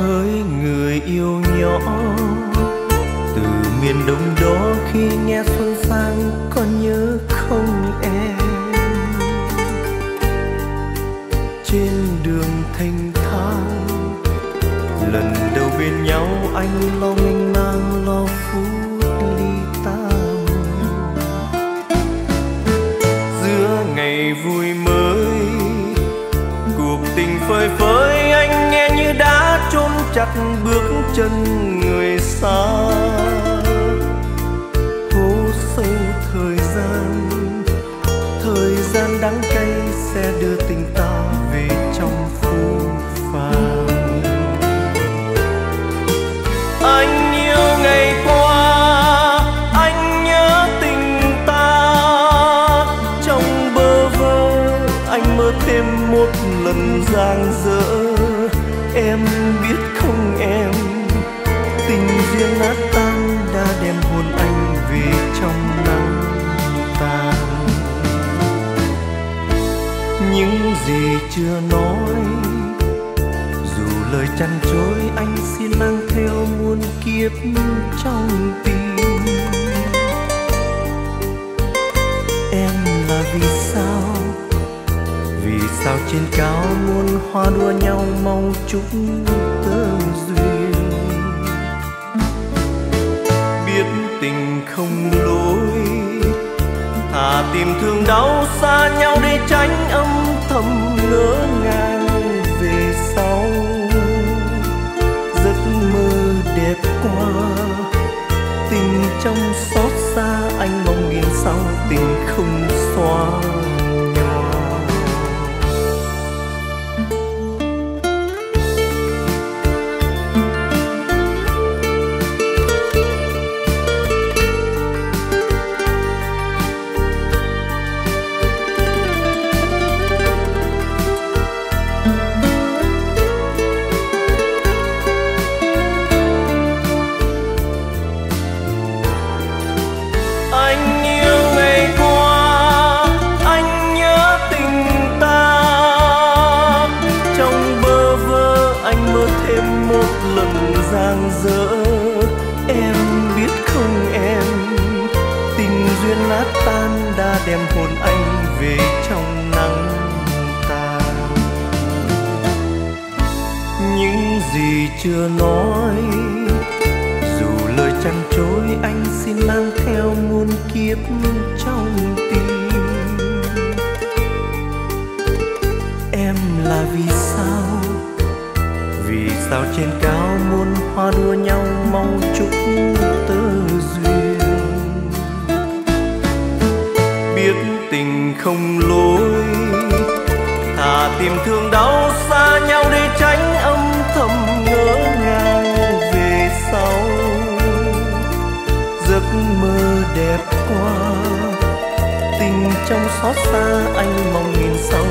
hỡi người yêu nhỏ. Từ miền đông đó khi nghe xuân sang còn nhớ không em? Trên đường thanh thang, lần đầu bên nhau anh lo mình mang, lo phút ly ta giữa ngày vui mới, cuộc tình phơi phới chắc bước chân người xa. Hố sâu thời gian thời gian đắng cay sẽ đưa tình ta về trong phũ phàng. Anh yêu ngày qua, anh nhớ tình ta. Trong bơ vơ, anh mơ thêm một lần giang dở em biết không em. Tình duyên nát tan, đã đem hồn anh về trong nắng tàn. Những gì chưa nói, dù lời chăn chối anh xin mang theo muôn kiếp trong tim. Trên cao muôn hoa đua nhau mong chúc tơ duyên. Biết tình không lối thà tìm thương đau xa nhau để tránh âm thầm ngỡ ngàng về sau. Giấc mơ đẹp qua tình trong xót xa, anh mong nghìn sau tình không xóa. Lần giang dở. Em biết không em, tình duyên nát tan đã đem hồn anh về trong nắng tàn những gì chưa nói, dù lời chăn chối anh xin mang theo muôn kiếp trên cao muôn hoa đua nhau mong chúc tơ duyên. Biết tình không lối, thà tìm thương đau xa nhau để tránh âm thầm ngỡ ngàng về sau. Giấc mơ đẹp qua tình trong xót xa anh mong nhìn sau.